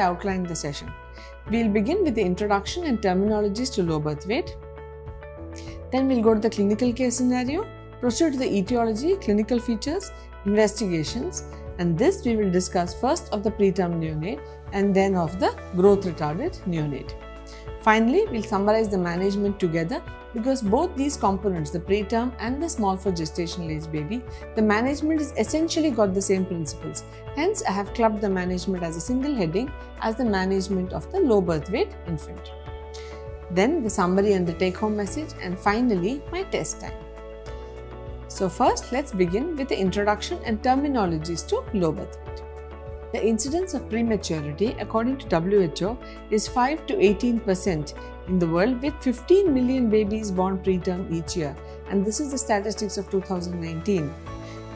I the session. We'll begin with the introduction and terminologies to low birth weight. Then we'll go to the clinical case scenario, proceed to the etiology, clinical features, investigations, and this we will discuss first of the preterm neonate and then of the growth retarded neonate. Finally, we'll summarize the management together because both these components, the preterm and the small for gestational age baby, the management is essentially got the same principles. Hence, I have clubbed the management as a single heading as the management of the low birth weight infant. Then the summary and the take home message and finally my test time. So first, let's begin with the introduction and terminologies to low birth weight. The incidence of prematurity, according to WHO, is 5 to 18 percent in the world, with 15 million babies born preterm each year, and this is the statistics of 2019.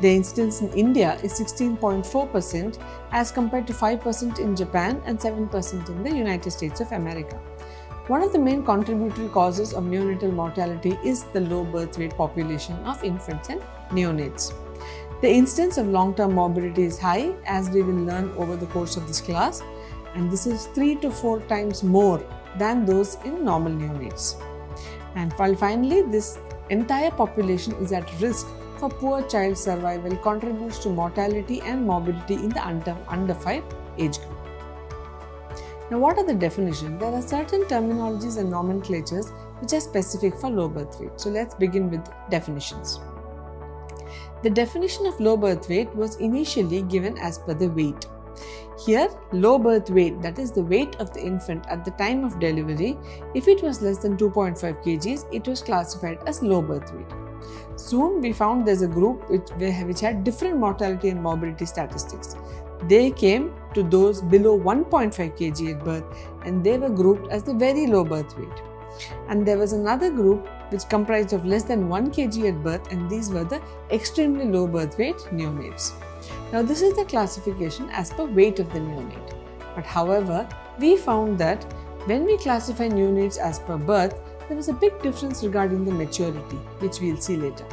The incidence in India is 16.4 percent, as compared to 5 percent in Japan and 7 percent in the United States of America. One of the main contributory causes of neonatal mortality is the low birth weight population of infants and neonates. The incidence of long-term morbidity is high as we will learn over the course of this class and this is 3 to 4 times more than those in normal neonates. And while finally this entire population is at risk for poor child survival contributes to mortality and morbidity in the under, under 5 age group. Now, what are the definitions? There are certain terminologies and nomenclatures which are specific for low birth weight. So, let's begin with definitions. The definition of low birth weight was initially given as per the weight. Here, low birth weight, that is the weight of the infant at the time of delivery, if it was less than 2.5 kgs, it was classified as low birth weight. Soon, we found there's a group which, which had different mortality and morbidity statistics. They came to those below 1.5 kg at birth and they were grouped as the very low birth weight. And there was another group which comprised of less than 1 kg at birth and these were the extremely low birth weight neonates. Now this is the classification as per weight of the neonate. But however, we found that when we classify neonates as per birth, there was a big difference regarding the maturity, which we'll see later.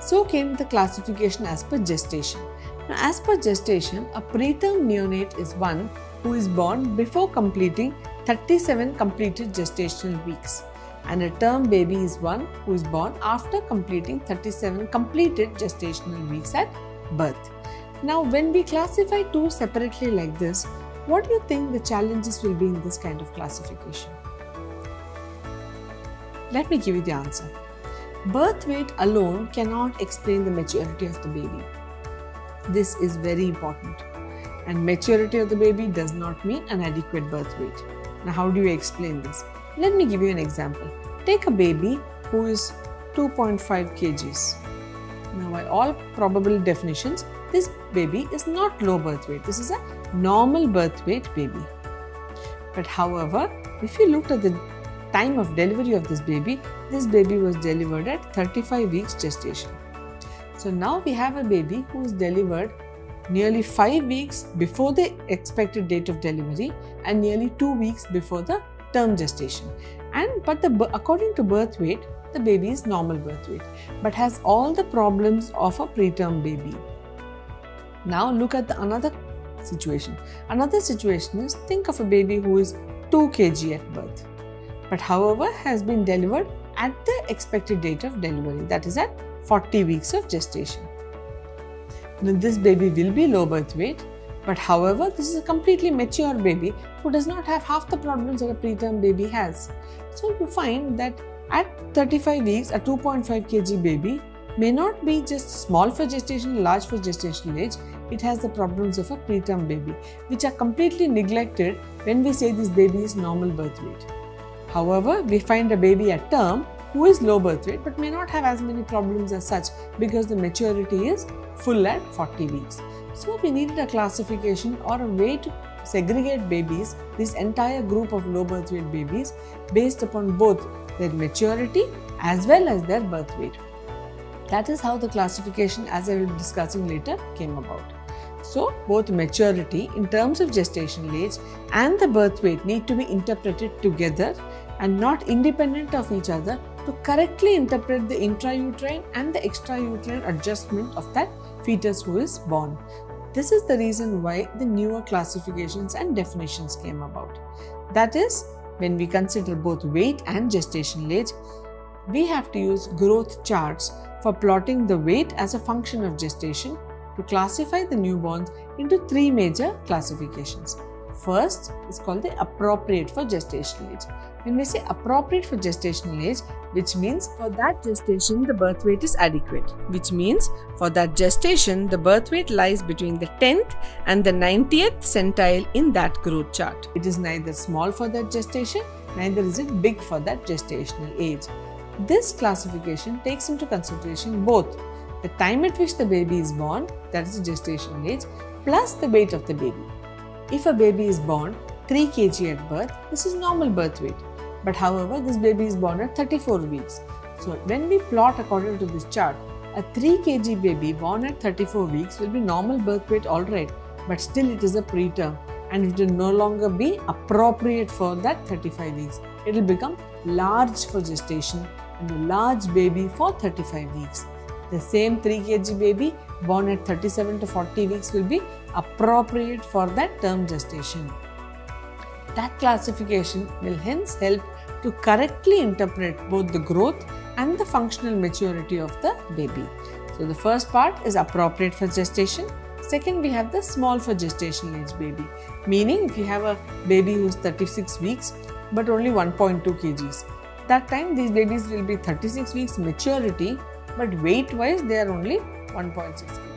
So came the classification as per gestation. Now, as per gestation, a preterm neonate is one who is born before completing 37 completed gestational weeks, and a term baby is one who is born after completing 37 completed gestational weeks at birth. Now, when we classify two separately like this, what do you think the challenges will be in this kind of classification? Let me give you the answer. Birth weight alone cannot explain the maturity of the baby. This is very important. And maturity of the baby does not mean an adequate birth weight. Now, how do you explain this? Let me give you an example. Take a baby who is 2.5 kgs. Now, by all probable definitions, this baby is not low birth weight. This is a normal birth weight baby. But however, if you looked at the time of delivery of this baby, this baby was delivered at 35 weeks gestation. So now we have a baby who is delivered nearly 5 weeks before the expected date of delivery and nearly 2 weeks before the term gestation. And but the according to birth weight, the baby is normal birth weight but has all the problems of a preterm baby. Now look at the another situation. Another situation is think of a baby who is 2 kg at birth but however has been delivered at the expected date of delivery that is at 40 weeks of gestation. Now this baby will be low birth weight but however this is a completely mature baby who does not have half the problems that a preterm baby has. So you find that at 35 weeks a 2.5 kg baby may not be just small for gestation, large for gestational age, it has the problems of a preterm baby, which are completely neglected when we say this baby is normal birth weight. However, we find a baby at term who is low birth weight but may not have as many problems as such because the maturity is full at 40 weeks. So we needed a classification or a way to segregate babies, this entire group of low birth weight babies based upon both their maturity as well as their birth weight. That is how the classification as I will be discussing later came about. So, both maturity in terms of gestational age and the birth weight need to be interpreted together and not independent of each other to correctly interpret the intrauterine and the extrauterine adjustment of that fetus who is born. This is the reason why the newer classifications and definitions came about. That is, when we consider both weight and gestational age, we have to use growth charts for plotting the weight as a function of gestation to classify the newborns into three major classifications. First is called the appropriate for gestational age. When we say appropriate for gestational age, which means for that gestation the birth weight is adequate, which means for that gestation the birth weight lies between the 10th and the 90th centile in that growth chart. It is neither small for that gestation, neither is it big for that gestational age. This classification takes into consideration both the time at which the baby is born, that is the gestational age, plus the weight of the baby. If a baby is born 3 kg at birth, this is normal birth weight. But however, this baby is born at 34 weeks. So when we plot according to this chart, a 3 kg baby born at 34 weeks will be normal birth weight alright, but still it is a preterm and it will no longer be appropriate for that 35 weeks. It will become large for gestation and a large baby for 35 weeks. The same 3 kg baby born at 37 to 40 weeks will be appropriate for that term gestation. That classification will hence help to correctly interpret both the growth and the functional maturity of the baby. So, the first part is appropriate for gestation. Second, we have the small for gestation age baby, meaning if you have a baby who is 36 weeks but only 1.2 kgs, that time these babies will be 36 weeks maturity but weight wise they are only 1.6 kg.